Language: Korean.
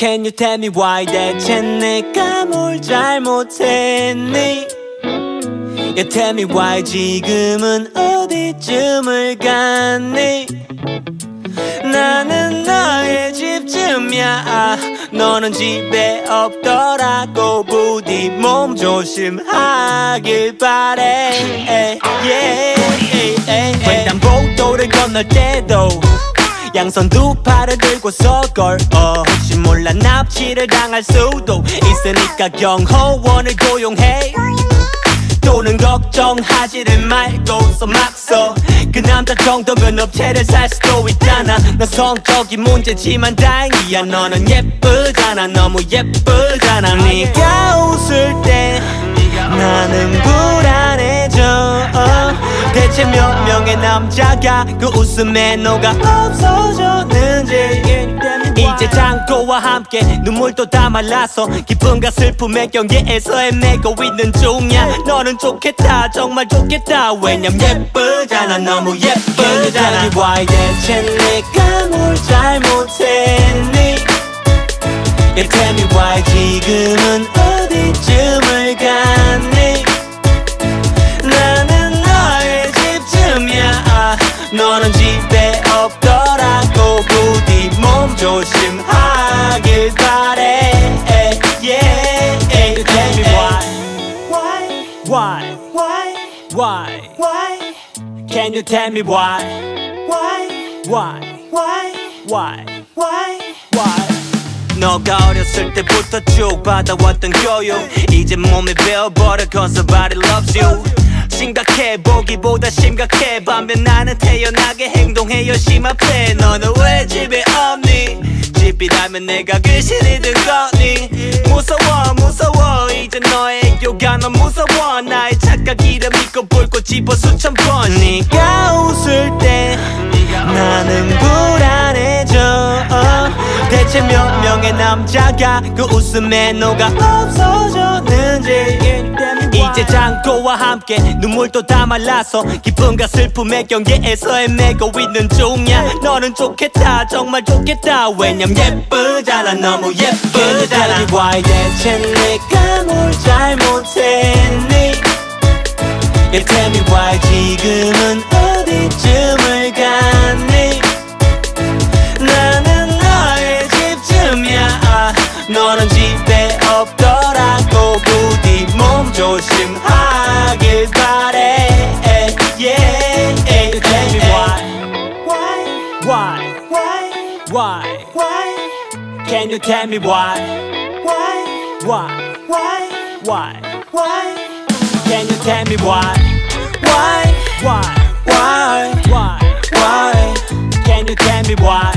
Can you tell me why 대체 내가 뭘 잘못했니? Yeah tell me why 지금은 어디쯤을 갔니? 나는 너의 집쯤이야. 아, 너는 집에 없더라고. 부디 몸 조심하길 바래. Yeah. 횡단보도를 건널 때도 양손 두 팔을 들고서 걸어 혹시 몰라 납치를 당할 수도 있으니까 경호원을 고용해. 또는 걱정하지를 말고서 막서 그 남자 정도면 업체를 살 수도 있잖아. 너 성적인 문제지만 다행이야. 너는 예쁘잖아. 너무 예쁘잖아. 네가 웃을 때 나는 어. 대체 몇 명의 남자가 그 웃음에 녹아 없어졌는지. 이제 창고와 함께 눈물도 다 말라서 기쁨과 슬픔의 경계에서 헤매고 있는 중이야. 너는 좋겠다 정말 좋겠다. 왜냐면 예쁘잖아 너무 예쁘잖아. why 대체 내가 뭘 잘못했니? Yeah tell me why 지금은 어디쯤을 너는 집에 없더라고 부디 몸 조심하길 바래 yeah, yeah. Tell me why Why Why Why Why Why Can you tell me why Why Why Why Why Why Why 너가 어렸을 때부터 쭉 받아왔던 교육 이제 몸에 배워버려 cause somebody loves you 심각해. 보기보다 심각해. 반면 나는 태연하게 행동해 열심히 앞에 너는 왜 집에 없니? 집이라면 내가 귀신이 든 거니? 무서워 무서워. 이제 너의 애교가 너무 무서워. 나의 착각이라 믿고 볼고 집어 수천 번. 네가 웃을 때 나는 불안해져. 어. 대체 몇 명의 남자가 그 웃음에 녹아 이제 창고와 함께 눈물도 다 말라서 기쁨과 슬픔의 경계에서 헤매고 있는 중이야. 너는 좋겠다 정말 좋겠다. 왜냐면 예쁘잖아 너무 예쁘잖아. why 대체 내가 뭘 잘못했니? Yeah tell me why 지금은 어디쯤을 갔니? 나는 너의 집쯤이야. 아, 너는 집에 소심하게 바래 yeah, yeah, Tell me why Why Why Why Why Can you tell me why Why Why Why Why Why Can you tell me why Why Why Why Why Why Can you tell me why